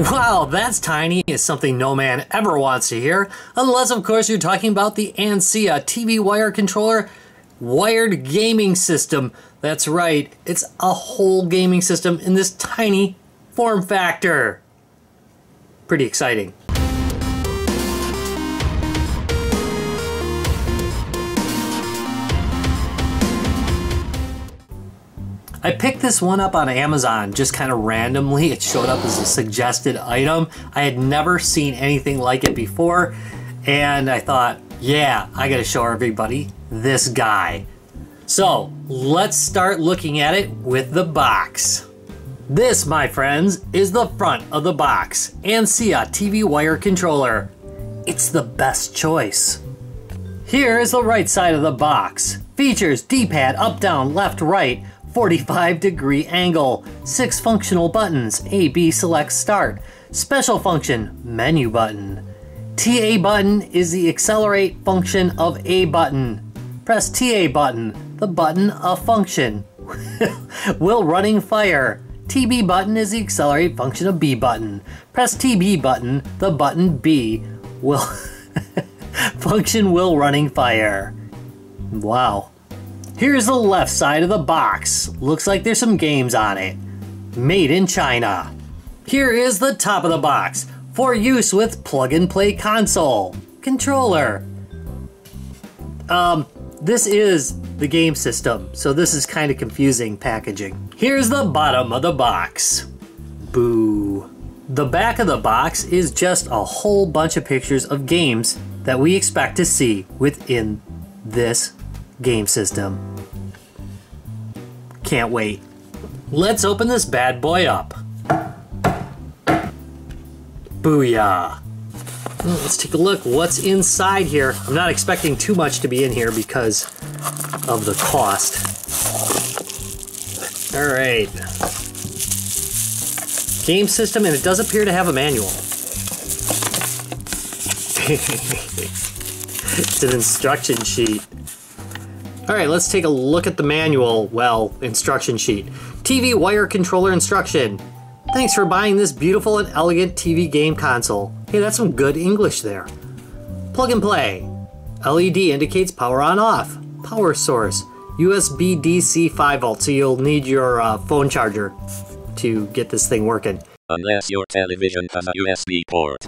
Wow, that's tiny is something no man ever wants to hear, unless of course you're talking about the ANSIA TV wire controller wired gaming system. That's right, it's a whole gaming system in this tiny form factor. Pretty exciting. I picked this one up on Amazon just kind of randomly. It showed up as a suggested item. I had never seen anything like it before, and I thought, yeah, I gotta show everybody this guy. So let's start looking at it with the box. This, my friends, is the front of the box ANSIA TV wire controller. It's the best choice. Here is the right side of the box. Features D-pad up, down, left, right, 45 degree angle, 6 functional buttons, A, B, select, start, special function, menu button. TA button is the accelerate function of A button. Press TA button, the button of function. Will running fire. TB button is the accelerate function of B button. Press TB button, the button B will function will running fire. Wow. Here's the left side of the box. Looks like there's some games on it. Made in China. Here is the top of the box for use with plug and play console. Controller. Um, this is the game system, so this is kind of confusing packaging. Here's the bottom of the box. Boo. The back of the box is just a whole bunch of pictures of games that we expect to see within this game system. Can't wait. Let's open this bad boy up. Booyah. Let's take a look what's inside here. I'm not expecting too much to be in here because of the cost. All right. Game system, and it does appear to have a manual. it's an instruction sheet. All right, let's take a look at the manual, well, instruction sheet. TV wire controller instruction. Thanks for buying this beautiful and elegant TV game console. Hey, that's some good English there. Plug and play. LED indicates power on off. Power source. USB DC 5 volt, so you'll need your uh, phone charger to get this thing working. Unless your television has a USB port.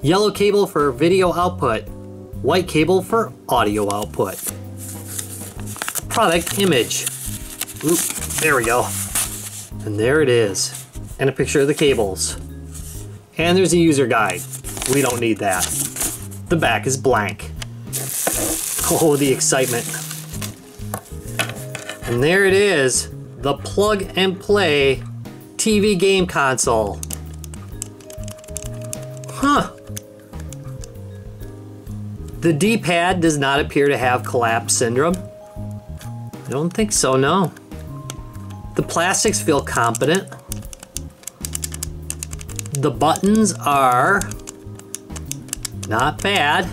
Yellow cable for video output. White cable for audio output. Product image. Oop, there we go. And there it is. And a picture of the cables. And there's a user guide. We don't need that. The back is blank. Oh, the excitement. And there it is, the plug and play TV game console. Huh. The D-pad does not appear to have collapse syndrome. I don't think so, no. The plastics feel competent. The buttons are not bad.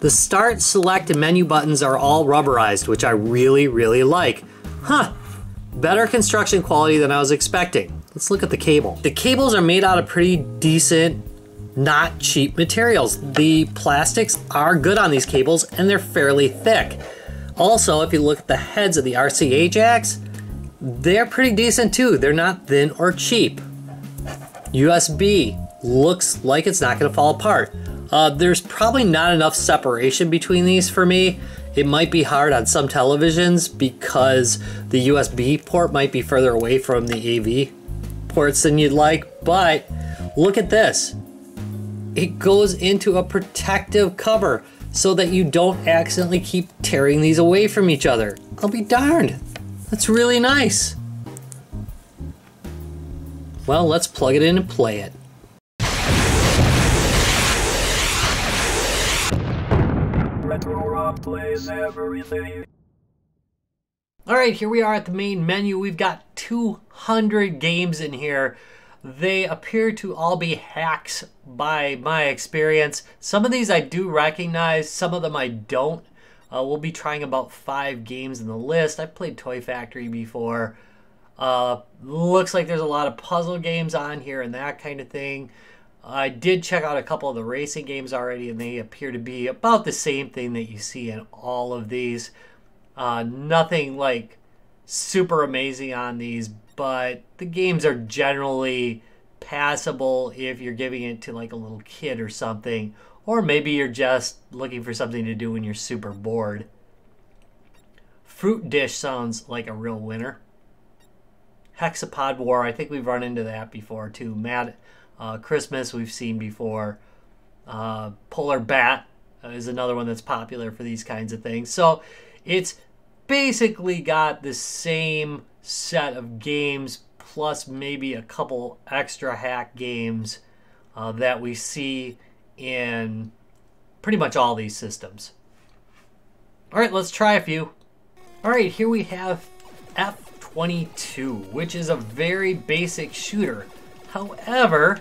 The start, select, and menu buttons are all rubberized, which I really, really like. Huh, better construction quality than I was expecting. Let's look at the cable. The cables are made out of pretty decent, not cheap materials. The plastics are good on these cables and they're fairly thick. Also, if you look at the heads of the RCA jacks, they're pretty decent too. They're not thin or cheap. USB looks like it's not gonna fall apart. Uh, there's probably not enough separation between these for me. It might be hard on some televisions because the USB port might be further away from the AV ports than you'd like, but look at this. It goes into a protective cover so that you don't accidentally keep tearing these away from each other. I'll be darned. That's really nice. Well, let's plug it in and play it. Retro Rob plays everything. All right, here we are at the main menu. We've got 200 games in here. They appear to all be hacks by my experience. Some of these I do recognize, some of them I don't. Uh, we'll be trying about five games in the list. I've played Toy Factory before. Uh, looks like there's a lot of puzzle games on here and that kind of thing. I did check out a couple of the racing games already, and they appear to be about the same thing that you see in all of these. Uh, nothing like super amazing on these, but the games are generally passable if you're giving it to like a little kid or something, or maybe you're just looking for something to do when you're super bored. Fruit Dish sounds like a real winner. Hexapod War, I think we've run into that before too. Mad uh, Christmas, we've seen before. Uh, Polar Bat is another one that's popular for these kinds of things. So it's basically got the same set of games plus maybe a couple extra hack games uh, that we see in pretty much all these systems. All right, let's try a few. All right, here we have F22, which is a very basic shooter. However,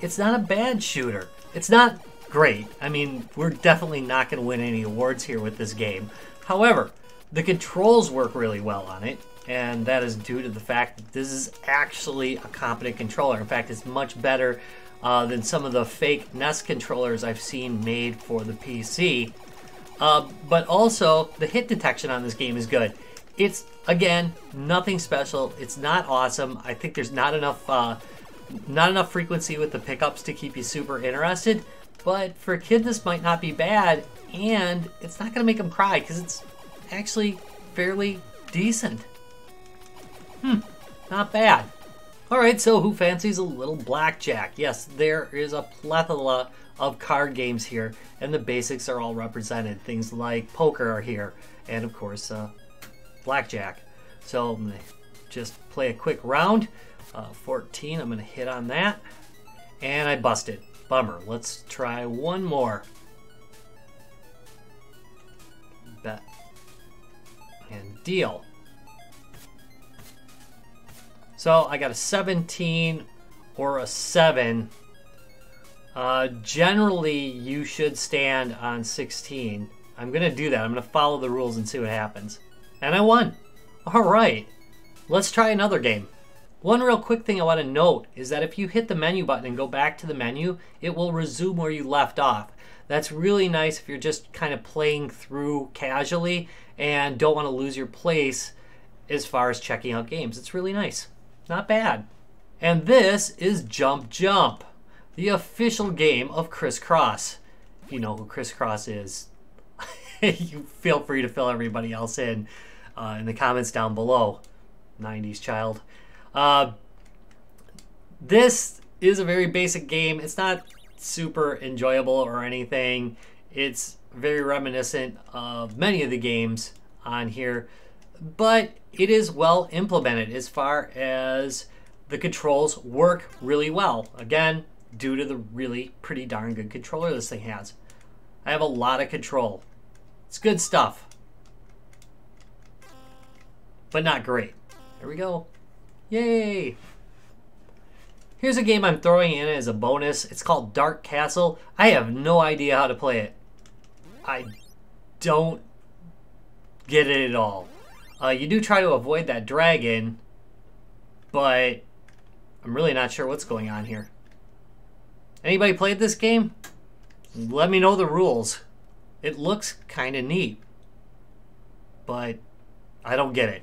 it's not a bad shooter. It's not great. I mean, we're definitely not going to win any awards here with this game. However, the controls work really well on it, and that is due to the fact that this is actually a competent controller. In fact, it's much better uh, than some of the fake NES controllers I've seen made for the PC. Uh, but also, the hit detection on this game is good. It's, again, nothing special. It's not awesome. I think there's not enough. Uh, not enough frequency with the pickups to keep you super interested, but for a kid, this might not be bad, and it's not going to make them cry because it's actually fairly decent. Hmm, not bad. All right, so who fancies a little blackjack? Yes, there is a plethora of card games here, and the basics are all represented. Things like poker are here, and of course, uh, blackjack. So just play a quick round. Uh, 14, I'm gonna hit on that, and I busted. Bummer. Let's try one more. Deal. So I got a 17 or a 7. Uh, generally, you should stand on 16. I'm going to do that. I'm going to follow the rules and see what happens. And I won. All right. Let's try another game. One real quick thing I want to note is that if you hit the menu button and go back to the menu, it will resume where you left off. That's really nice if you're just kind of playing through casually and don't want to lose your place as far as checking out games. It's really nice. Not bad. And this is Jump Jump, the official game of Kris Kross. If you know who Kris Kross is, you feel free to fill everybody else in uh, in the comments down below. 90s child. Uh, this is a very basic game. It's not super enjoyable or anything. It's very reminiscent of many of the games on here, but it is well implemented as far as the controls work really well. Again, due to the really pretty darn good controller this thing has. I have a lot of control. It's good stuff. But not great. There we go. Yay! Here's a game I'm throwing in as a bonus. It's called Dark Castle. I have no idea how to play it. I don't get it at all. Uh, you do try to avoid that dragon, but I'm really not sure what's going on here. Anybody played this game? Let me know the rules. It looks kind of neat, but I don't get it.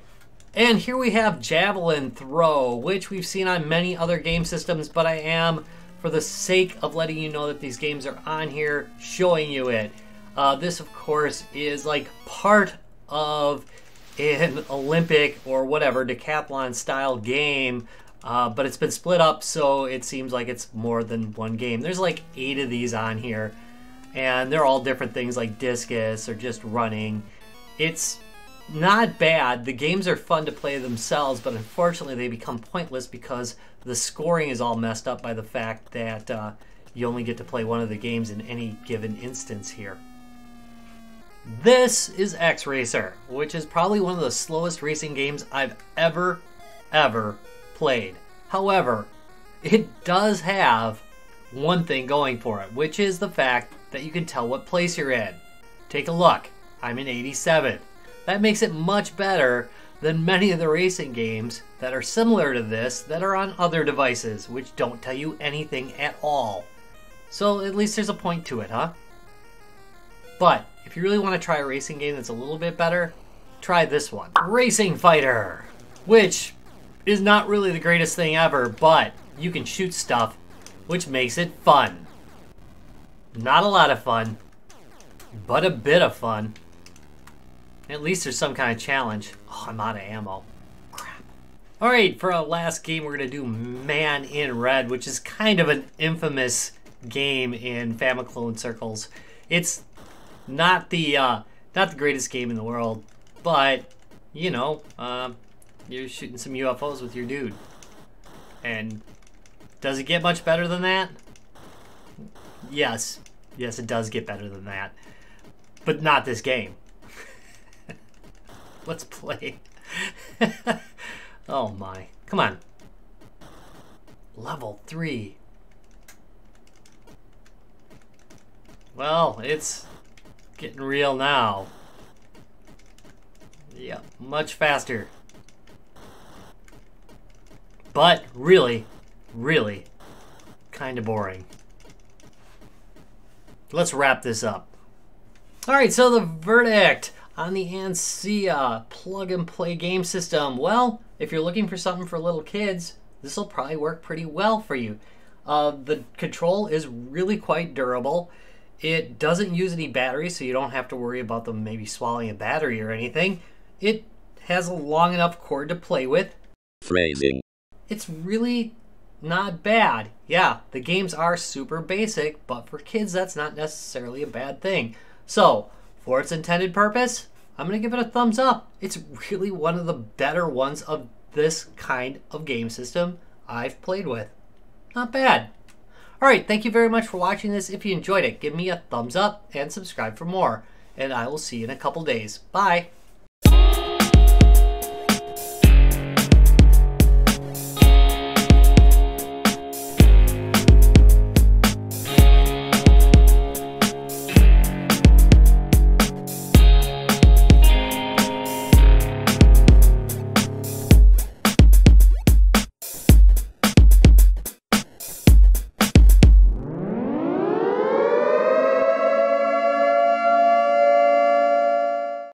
And here we have Javelin Throw, which we've seen on many other game systems, but I am, for the sake of letting you know that these games are on here, showing you it. Uh, this, of course, is like part of an Olympic or whatever decathlon style game, uh, but it's been split up, so it seems like it's more than one game. There's like eight of these on here, and they're all different things like discus or just running. It's not bad. The games are fun to play themselves, but unfortunately they become pointless because the scoring is all messed up by the fact that uh, you only get to play one of the games in any given instance here. This is X Racer, which is probably one of the slowest racing games I've ever, ever played. However, it does have one thing going for it, which is the fact that you can tell what place you're in. Take a look. I'm in 87. That makes it much better than many of the racing games that are similar to this that are on other devices, which don't tell you anything at all. So at least there's a point to it, huh? But if you really want to try a racing game that's a little bit better, try this one Racing Fighter, which is not really the greatest thing ever, but you can shoot stuff, which makes it fun. Not a lot of fun, but a bit of fun. At least there's some kind of challenge. Oh, I'm out of ammo. Crap. Alright, for our last game, we're going to do Man in Red, which is kind of an infamous game in Famiclone circles. It's not the uh, not the greatest game in the world, but you know, um, you're shooting some UFOs with your dude. And does it get much better than that? Yes, yes, it does get better than that, but not this game. Let's play. oh my, come on. Level three. Well, it's getting real now. Yeah, much faster. But really, really kind of boring. Let's wrap this up. All right, so the verdict on the ANSIA plug and play game system. Well, if you're looking for something for little kids, this will probably work pretty well for you. Uh, the control is really quite durable. It doesn't use any batteries, so you don't have to worry about them maybe swallowing a battery or anything. It has a long enough cord to play with. Phrasing. It's really not bad. Yeah, the games are super basic, but for kids, that's not necessarily a bad thing. So, for its intended purpose, I'm going to give it a thumbs up. It's really one of the better ones of this kind of game system I've played with. Not bad. Alright, thank you very much for watching this. If you enjoyed it, give me a thumbs up and subscribe for more. And I will see you in a couple days. Bye.